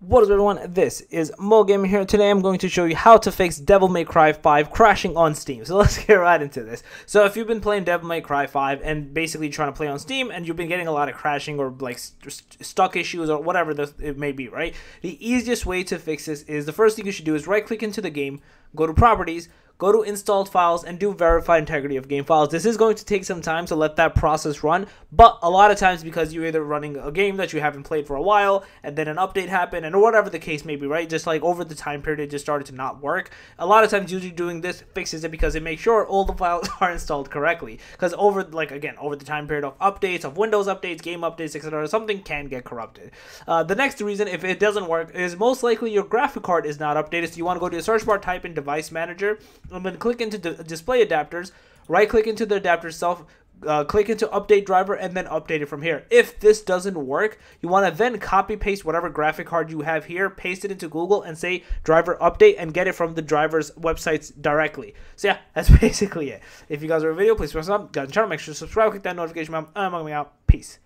What is up everyone, this is Moe Gaming here. Today I'm going to show you how to fix Devil May Cry 5 crashing on Steam. So let's get right into this. So if you've been playing Devil May Cry 5 and basically trying to play on Steam and you've been getting a lot of crashing or like st stuck issues or whatever it may be, right? The easiest way to fix this is the first thing you should do is right click into the game, go to properties, go to installed files and do verify integrity of game files. This is going to take some time to let that process run, but a lot of times because you're either running a game that you haven't played for a while and then an update happened and whatever the case may be, right? Just like over the time period it just started to not work. A lot of times usually doing this fixes it because it makes sure all the files are installed correctly. Because over like again, over the time period of updates, of Windows updates, game updates, etc., something can get corrupted. Uh, the next reason if it doesn't work is most likely your graphic card is not updated. So you want to go to your search bar, type in device manager and then click into the display adapters, right click into the adapter itself, uh, click into update driver and then update it from here. If this doesn't work, you want to then copy paste whatever graphic card you have here, paste it into Google and say driver update and get it from the driver's websites directly. So yeah, that's basically it. If you guys are a video, please press up, guys, channel, make sure to subscribe, click that notification bell. and I'm going out. Peace.